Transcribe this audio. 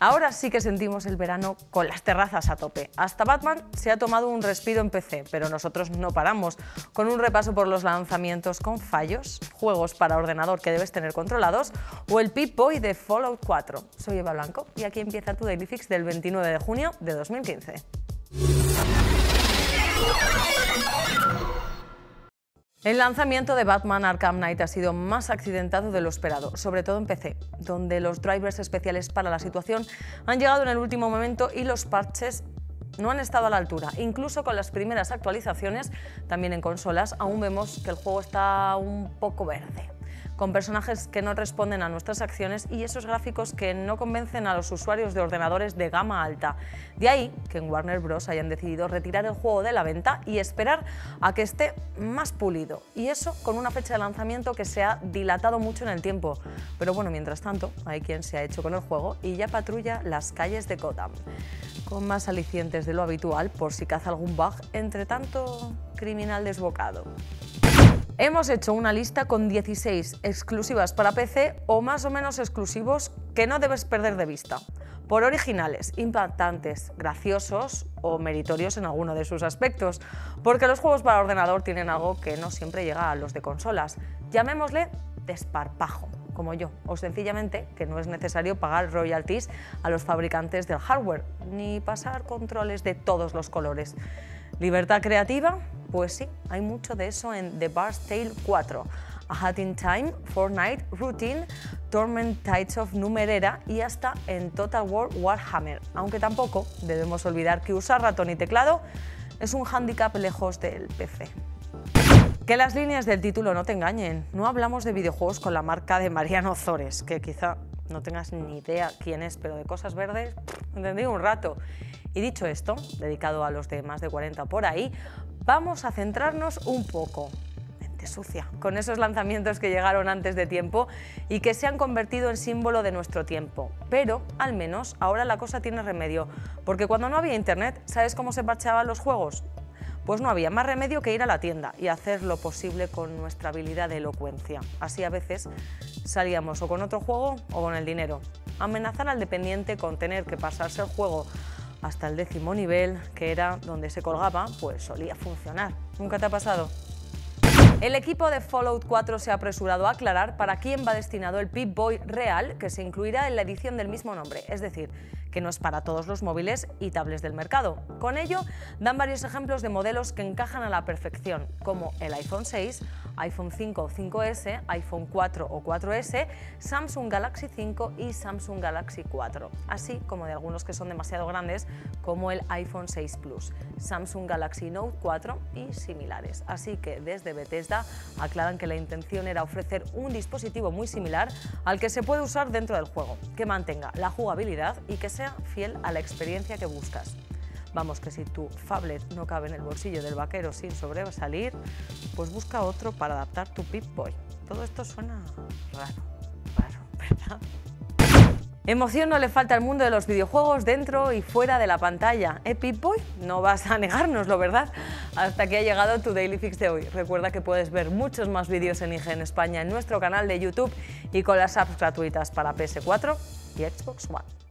Ahora sí que sentimos el verano con las terrazas a tope. Hasta Batman se ha tomado un respiro en PC, pero nosotros no paramos. Con un repaso por los lanzamientos con fallos, juegos para ordenador que debes tener controlados o el Pip Boy de Fallout 4. Soy Eva Blanco y aquí empieza tu Daily Fix del 29 de junio de 2015. El lanzamiento de Batman Arkham Knight ha sido más accidentado de lo esperado, sobre todo en PC, donde los drivers especiales para la situación han llegado en el último momento y los parches no han estado a la altura. Incluso con las primeras actualizaciones, también en consolas, aún vemos que el juego está un poco verde con personajes que no responden a nuestras acciones y esos gráficos que no convencen a los usuarios de ordenadores de gama alta. De ahí que en Warner Bros. hayan decidido retirar el juego de la venta y esperar a que esté más pulido. Y eso con una fecha de lanzamiento que se ha dilatado mucho en el tiempo. Pero bueno, mientras tanto, hay quien se ha hecho con el juego y ya patrulla las calles de Gotham. Con más alicientes de lo habitual por si caza algún bug entre tanto criminal desbocado. Hemos hecho una lista con 16 exclusivas para PC o más o menos exclusivos que no debes perder de vista, por originales, impactantes, graciosos o meritorios en alguno de sus aspectos, porque los juegos para ordenador tienen algo que no siempre llega a los de consolas. Llamémosle desparpajo como yo, o sencillamente que no es necesario pagar royalties a los fabricantes del hardware, ni pasar controles de todos los colores. ¿Libertad creativa? Pues sí, hay mucho de eso en The Bar's Tale 4. A Hat in Time, Fortnite, Routine, Torment Tides of Numerera y hasta en Total War Warhammer, aunque tampoco debemos olvidar que usar ratón y teclado es un hándicap lejos del PC. Que las líneas del título no te engañen, no hablamos de videojuegos con la marca de Mariano Zores, que quizá no tengas ni idea quién es, pero de cosas verdes, entendí un rato. Y dicho esto, dedicado a los de más de 40 por ahí, vamos a centrarnos un poco sucia, con esos lanzamientos que llegaron antes de tiempo y que se han convertido en símbolo de nuestro tiempo. Pero, al menos, ahora la cosa tiene remedio, porque cuando no había internet, ¿sabes cómo se parcheaban los juegos? Pues no había más remedio que ir a la tienda y hacer lo posible con nuestra habilidad de elocuencia. Así a veces salíamos o con otro juego o con el dinero. Amenazar al dependiente con tener que pasarse el juego hasta el décimo nivel, que era donde se colgaba, pues solía funcionar. ¿Nunca te ha pasado? El equipo de Fallout 4 se ha apresurado a aclarar para quién va destinado el Pip-Boy real que se incluirá en la edición del mismo nombre, es decir, que no es para todos los móviles y tablets del mercado. Con ello, dan varios ejemplos de modelos que encajan a la perfección, como el iPhone 6, iPhone 5 o 5S, iPhone 4 o 4S, Samsung Galaxy 5 y Samsung Galaxy 4, así como de algunos que son demasiado grandes, como el iPhone 6 Plus, Samsung Galaxy Note 4 y similares. Así que desde Bethesda aclaran que la intención era ofrecer un dispositivo muy similar al que se puede usar dentro del juego, que mantenga la jugabilidad y que sea fiel a la experiencia que buscas. Vamos, que si tu phablet no cabe en el bolsillo del vaquero sin sobresalir, pues busca otro para adaptar tu Pip-Boy. Todo esto suena raro, raro, ¿verdad? Emoción no le falta al mundo de los videojuegos dentro y fuera de la pantalla. ¿Eh, Pip-Boy? No vas a negárnoslo, ¿verdad? Hasta que ha llegado tu Daily Fix de hoy. Recuerda que puedes ver muchos más vídeos en IGN España en nuestro canal de YouTube y con las apps gratuitas para PS4 y Xbox One.